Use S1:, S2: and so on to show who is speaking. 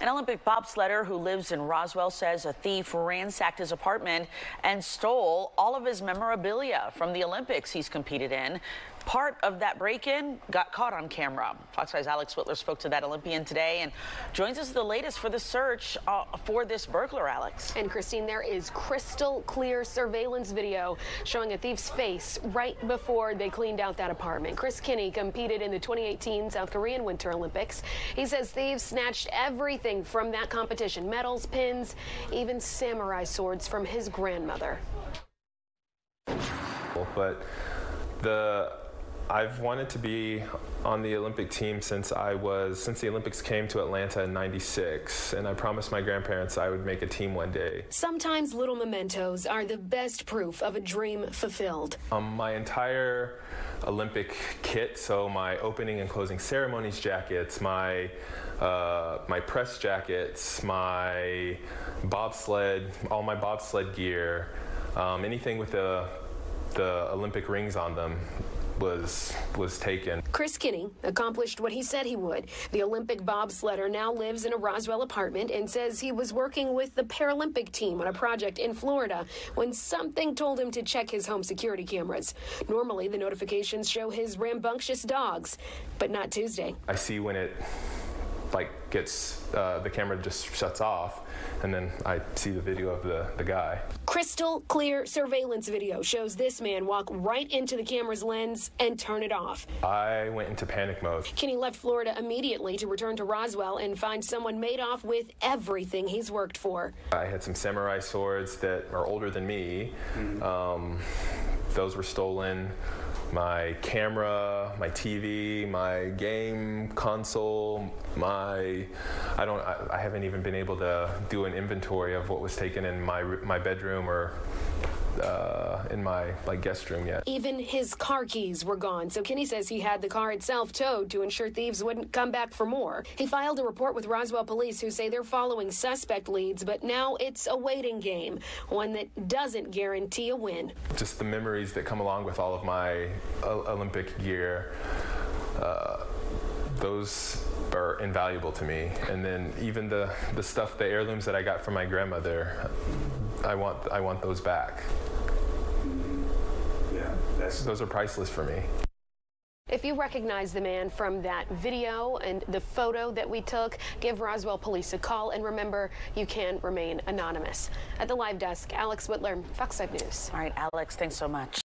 S1: An Olympic bobsledder who lives in Roswell says a thief ransacked his apartment and stole all of his memorabilia from the Olympics he's competed in. Part of that break-in got caught on camera. Fox 5's Alex Whitler spoke to that Olympian today and joins us with the latest for the search uh, for this burglar, Alex.
S2: And Christine, there is crystal clear surveillance video showing a thief's face right before they cleaned out that apartment. Chris Kinney competed in the 2018 South Korean Winter Olympics. He says thieves snatched everything from that competition, medals, pins, even samurai swords from his grandmother.
S3: But the I've wanted to be on the Olympic team since I was since the Olympics came to Atlanta in 96 and I promised my grandparents I would make a team one day.
S2: Sometimes little mementos are the best proof of a dream fulfilled.
S3: Um, my entire Olympic kit, so my opening and closing ceremonies jackets, my uh, my press jackets, my bobsled, all my bobsled gear, um, anything with the the Olympic rings on them was was taken.
S2: Chris Kinney accomplished what he said he would. The Olympic bobsledder now lives in a Roswell apartment and says he was working with the Paralympic team on a project in Florida when something told him to check his home security cameras. Normally, the notifications show his rambunctious dogs, but not Tuesday.
S3: I see when it like gets uh, the camera just shuts off and then I see the video of the, the guy.
S2: Crystal clear surveillance video shows this man walk right into the camera's lens and turn it off.
S3: I went into panic mode.
S2: Kinney left Florida immediately to return to Roswell and find someone made off with everything he's worked for.
S3: I had some samurai swords that are older than me. Mm-hmm. Um, those were stolen my camera, my TV, my game console, my I don't I, I, haven't even been able to do an inventory of what was taken in my my bedroom or uh, in my like guest room yet.
S2: Even his car keys were gone, so Kinney says he had the car itself towed to ensure thieves wouldn't come back for more. He filed a report with Roswell police who say they're following suspect leads, but now it's a waiting game, one that doesn't guarantee a win.
S3: Just the memories that come along with all of my uh, Olympic gear. Uh, those are invaluable to me. And then even the, the stuff, the heirlooms that I got from my grandmother, I want I want those back. Yeah, those are priceless for me.
S2: If you recognize the man from that video and the photo that we took, give Roswell Police a call. And remember, you can remain anonymous. At the live desk, Alex Whitler, Fox 5 News.
S1: All right, Alex, thanks so much.